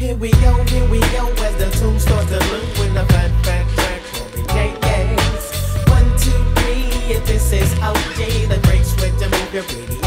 Here we go, here we go, as the tune starts to loop with the fat, fat track. Yeah, yeah. One, two, three, if this is OJ, the great sweat to move your feet.